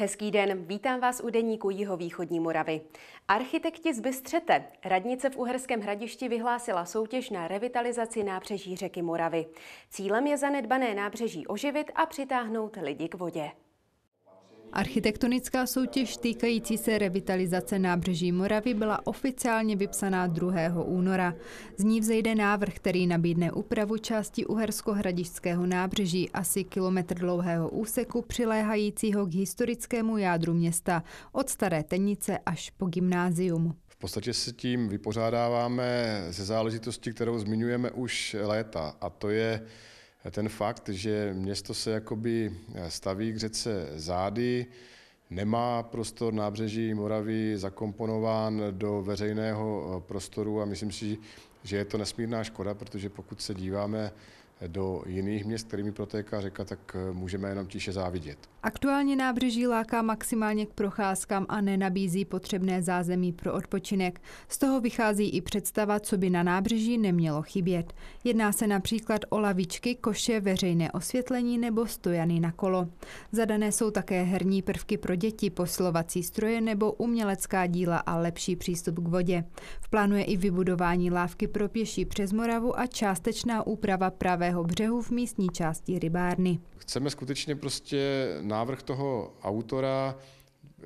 Hezký den, vítám vás u deníku Jihovýchodní Moravy. Architekti z Bystřete. Radnice v Uherském hradišti vyhlásila soutěž na revitalizaci nábřeží řeky Moravy. Cílem je zanedbané nábřeží oživit a přitáhnout lidi k vodě. Architektonická soutěž týkající se revitalizace nábřeží Moravy byla oficiálně vypsaná 2. února. Z ní vzejde návrh, který nabídne úpravu části Uhersko-Hradišského nábřeží asi kilometr dlouhého úseku přiléhajícího k historickému jádru města od Staré Tenice až po gymnázium. V podstatě se tím vypořádáváme ze záležitosti, kterou zmiňujeme už léta, a to je ten fakt, že město se jakoby staví k řece zády, nemá prostor nábřeží Moravy zakomponován do veřejného prostoru a myslím si, že je to nesmírná škoda, protože pokud se díváme do jiných měst, kterými protéká řeka, tak eh, můžeme jenom tiše závidět. Aktuálně nábřeží láká maximálně k procházkám a nenabízí potřebné zázemí pro odpočinek. Z toho vychází i představa, co by na nábřeží nemělo chybět. Jedná se například o lavičky, koše, veřejné osvětlení nebo stojany na kolo. Zadané jsou také herní prvky pro děti, posilovací stroje nebo umělecká díla a lepší přístup k vodě. V plánu je i vybudování lávky pro pěší přes Moravu a částečná úprava pravé pravého břehu v místní části rybárny. Chceme skutečně prostě návrh toho autora,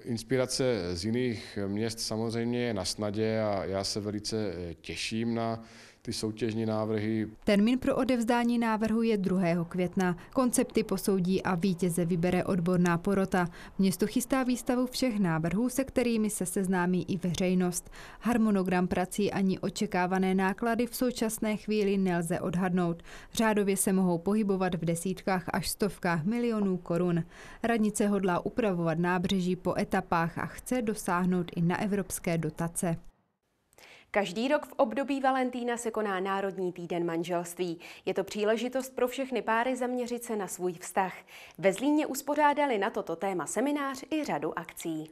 inspirace z jiných měst samozřejmě je na snadě a já se velice těším na ty soutěžní návrhy. Termín pro odevzdání návrhu je 2. května. Koncepty posoudí a vítěze vybere odborná porota. Město chystá výstavu všech návrhů, se kterými se seznámí i veřejnost. Harmonogram prací ani očekávané náklady v současné chvíli nelze odhadnout. Řádově se mohou pohybovat v desítkách až stovkách milionů korun. Radnice hodlá upravovat nábřeží po etapách a chce dosáhnout i na evropské dotace. Každý rok v období Valentína se koná Národní týden manželství. Je to příležitost pro všechny páry zaměřit se na svůj vztah. Ve Zlíně uspořádali na toto téma seminář i řadu akcí.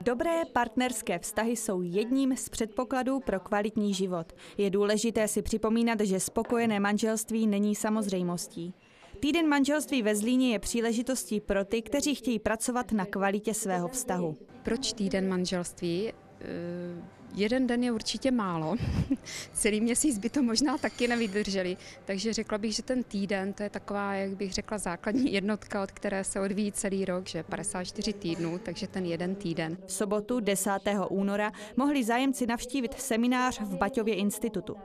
Dobré partnerské vztahy jsou jedním z předpokladů pro kvalitní život. Je důležité si připomínat, že spokojené manželství není samozřejmostí. Týden manželství ve Zlíně je příležitostí pro ty, kteří chtějí pracovat na kvalitě svého vztahu. Proč týden manželství? Eh, Jeden den je určitě málo, celý měsíc by to možná taky nevydrželi, takže řekla bych, že ten týden to je taková, jak bych řekla, základní jednotka, od které se odvíjí celý rok, že 54 týdnů, takže ten jeden týden. V sobotu 10. února mohli zájemci navštívit seminář v Baťově institutu.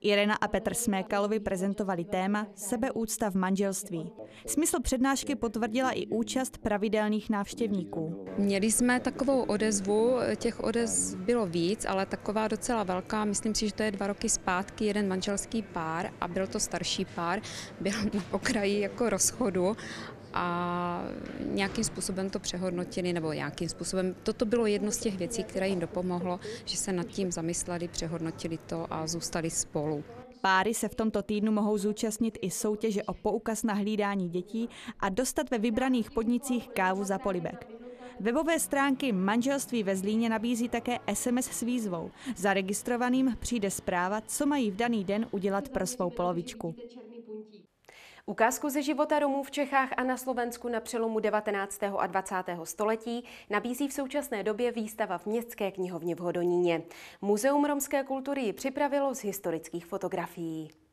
Irena a Petr Smékalovi prezentovali téma Sebeúcta v manželství. Smysl přednášky potvrdila i účast pravidelných návštěvníků. Měli jsme takovou odezvu, těch odez bylo víc, ale taková docela velká. Myslím si, že to je dva roky zpátky jeden manželský pár a byl to starší pár, byl na pokraji jako rozchodu a nějakým způsobem to přehodnotili, nebo nějakým způsobem. Toto bylo jedno z těch věcí, které jim dopomohlo, že se nad tím zamysleli, přehodnotili to a zůstali spolu. Páry se v tomto týdnu mohou zúčastnit i soutěže o poukaz na hlídání dětí a dostat ve vybraných podnicích kávu za polibek. Webové stránky Manželství ve Zlíně nabízí také SMS s výzvou. Zaregistrovaným přijde zpráva, co mají v daný den udělat pro svou polovičku. Ukázku ze života Romů v Čechách a na Slovensku na přelomu 19. a 20. století nabízí v současné době výstava v Městské knihovně v Hodoníně. Muzeum romské kultury ji připravilo z historických fotografií.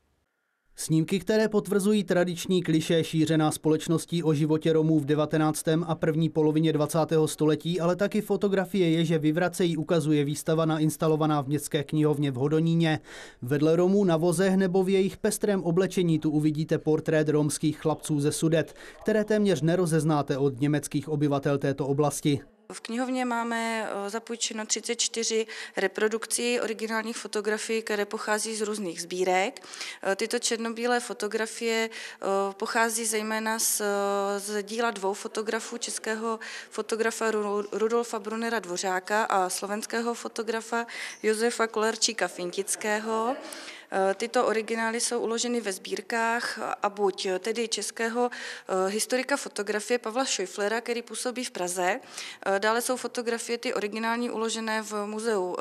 Snímky, které potvrzují tradiční kliše šířená společností o životě Romů v 19. a první polovině 20. století, ale taky fotografie je, že vyvracejí ukazuje výstava nainstalovaná v městské knihovně v Hodoníně. Vedle Romů na vozech nebo v jejich pestrém oblečení tu uvidíte portrét romských chlapců ze Sudet, které téměř nerozeznáte od německých obyvatel této oblasti. V knihovně máme eh, zapůjčeno 34 reprodukcí originálních fotografií, které pochází z různých sbírek. Eh, tyto černobílé fotografie eh, pochází zejména z, z díla dvou fotografů, českého fotografa Rudolfa Brunera Dvořáka a slovenského fotografa Josefa Kolerčíka Fintického. Eh, tyto originály jsou uloženy ve sbírkách a buď tedy českého eh, historika fotografie Pavla Schäuflera, který působí v Praze. Eh, dále jsou fotografie ty originální uložené v muzeu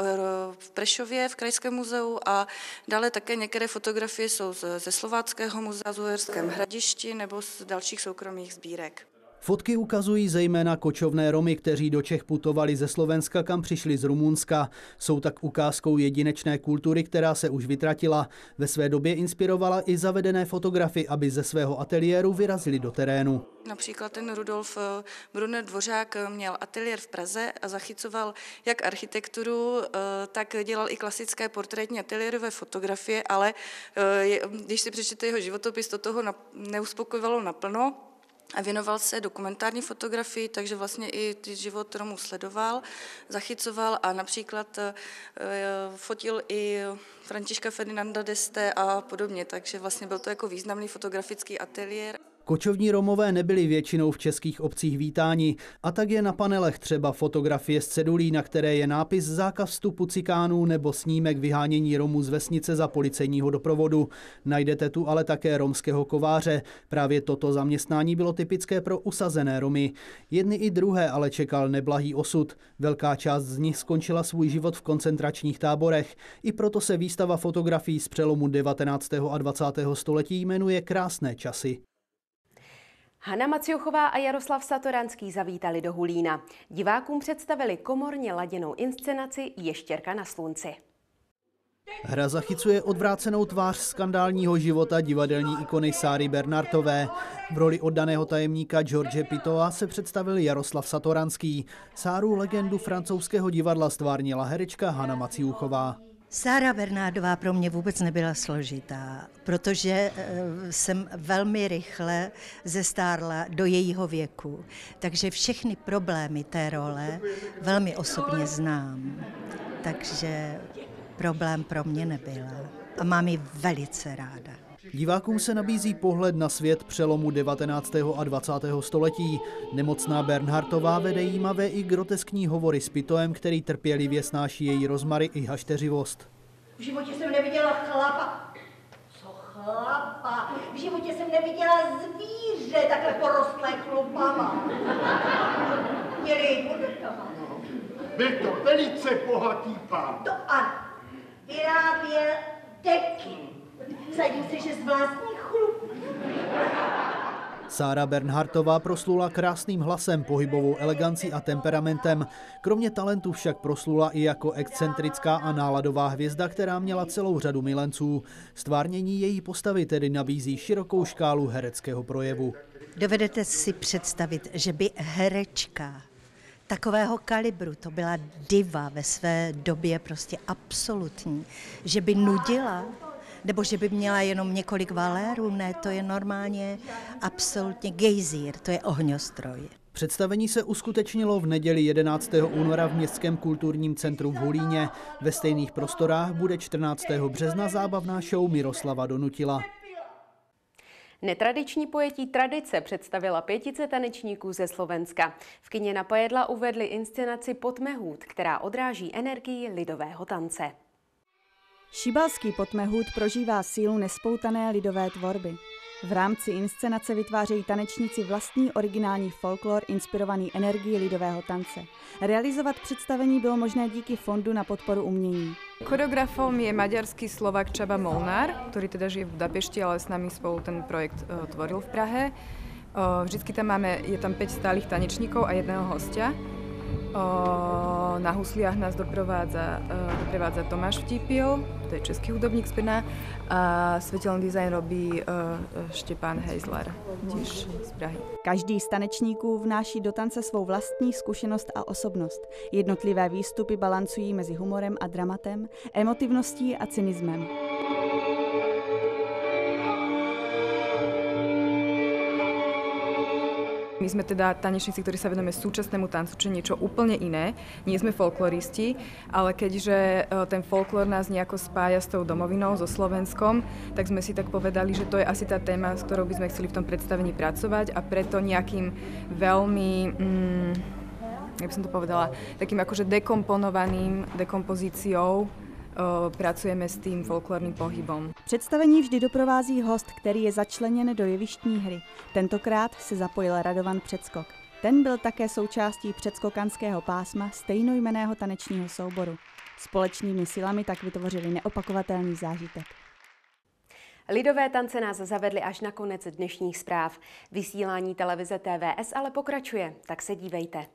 v Prešově, v Krajském muzeu a dále také některé fotografie jsou ze Slováckého muzea v Uherském hradišti nebo z dalších soukromých sbírek. Fotky ukazují zejména kočovné Romy, kteří do Čech putovali ze Slovenska, kam přišli z Rumunska. Jsou tak ukázkou jedinečné kultury, která se už vytratila. Ve své době inspirovala i zavedené fotografy, aby ze svého ateliéru vyrazili do terénu. Například ten Rudolf eh, Brunner Dvořák eh, měl ateliér v Praze a zachycoval jak architekturu, eh, tak dělal i klasické portrétní ateliérové fotografie, ale když si přečtete jeho životopis, to toho neuspokojovalo naplno, a věnoval se dokumentární fotografii, takže vlastně i ty život Romů sledoval, zachycoval a například fotil i Františka Ferdinanda d'Este a podobně, takže vlastně byl to jako významný fotografický ateliér. Kočovní Romové nebyli většinou v českých obcích vítáni a tak je na panelech třeba fotografie z cedulí, na které je nápis zákaz vstupu cikánů nebo snímek vyhánění Romů z vesnice za policejního doprovodu. Najdete tu ale také romského kováře. Právě toto zaměstnání bylo typické pro usazené Romy. Jedny i druhé ale čekal neblahý osud. Velká část z nich skončila svůj život v koncentračních táborech. I proto se výstava fotografií z přelomu 19. a 20. století jmenuje Krásné časy. Hanna Maciochová a Jaroslav Satoranský zavítali do Hulína. Divákům představili komorně laděnou inscenaci Ještěrka na slunci. Hra zachycuje odvrácenou tvář skandálního života divadelní ikony Sáry Bernartové. V roli oddaného tajemníka George Pitoa se představil Jaroslav Satoranský. Sáru legendu francouzského divadla stvárnila herečka Hanna Maciuchová. Sára Bernádová pro mě vůbec nebyla složitá, protože eh, jsem velmi rychle zestárla do jejího věku. Takže všechny problémy té role velmi osobně znám. Takže problém pro mě nebyla. A mám ji velice ráda. Divákům se nabízí pohled na svět přelomu 19. a 20. století. Nemocná Bernhardtová vede jímavé i groteskní hovory s Pitoem, který trpělivě snáší její rozmary i hašteřivost. V životě jsem neviděla chlapa. Co chlapa? V životě jsem neviděla zvíře takhle porostlé chlupama. Měli Byl to velice bohatý pán. To Sára Bernhardtová proslula krásným hlasem, pohybovou elegancí a temperamentem. Kromě talentu však proslula i jako excentrická a náladová hvězda, která měla celou řadu milenců. Stvárnění její postavy tedy nabízí širokou škálu hereckého projevu. Dovedete si představit, že by herečka takového kalibru, to byla diva ve své době prostě absolutní, že by nudila nebo že by měla jenom několik valérů, ne, to je normálně absolutně gejzír, to je ohňostroj. Představení se uskutečnilo v neděli 11. února v Městském kulturním centru v Hulíně. Ve stejných prostorách bude 14. března zábavná show Miroslava Donutila. Netradiční pojetí tradice představila pětice tanečníků ze Slovenska. V kině na Pojedla uvedli inscenaci Potmehůd, která odráží energii lidového tance. Šibalský potmehut prožívá sílu nespoutané lidové tvorby. V rámci inscenace vytvářejí tanečníci vlastní originální folklor inspirovaný energií lidového tance. Realizovat představení bylo možné díky Fondu na podporu umění. Choreografom je maďarský Slovak Čaba Molnár, který teda žije v Budapešti, ale s nami spolu ten projekt uh, tvoril v Prahe. Uh, vždycky tam máme, je tam 5 stálých tanečníkov a jedného hostia. Na husliach nás doprovádza, doprovádza Tomáš Vtípil, to je český hudobník z Brna a svetelný dizajn robí Štěpán Heisler, tiež z Prahy. Každý z tanečníků vnáší do tance svou vlastní zkušenost a osobnost. Jednotlivé výstupy balancují mezi humorem a dramatem, emotivností a cynismem. My sme teda tanečníci, ktorí sa venujeme súčasnému tancu, čo je niečo úplne iné. Nie sme folkloristi, ale keďže e, ten folklor nás nejako spája s tou domovinou, so Slovenskom, tak sme si tak povedali, že to je asi tá téma, s ktorou by sme chceli v tom predstavení pracovať a preto nejakým veľmi... Mm, jak by som to povedala, takým akože dekomponovaným, dekompozíciou pracujeme s tím folklorním pohybem. Představení vždy doprovází host, který je začleněn do jevištní hry. Tentokrát se zapojil Radovan Předskok. Ten byl také součástí předskokanského pásma stejnojmeného tanečního souboru. Společnými silami tak vytvořili neopakovatelný zážitek. Lidové tance nás zavedly až na konec dnešních zpráv. Vysílání televize TVS ale pokračuje, tak se dívejte.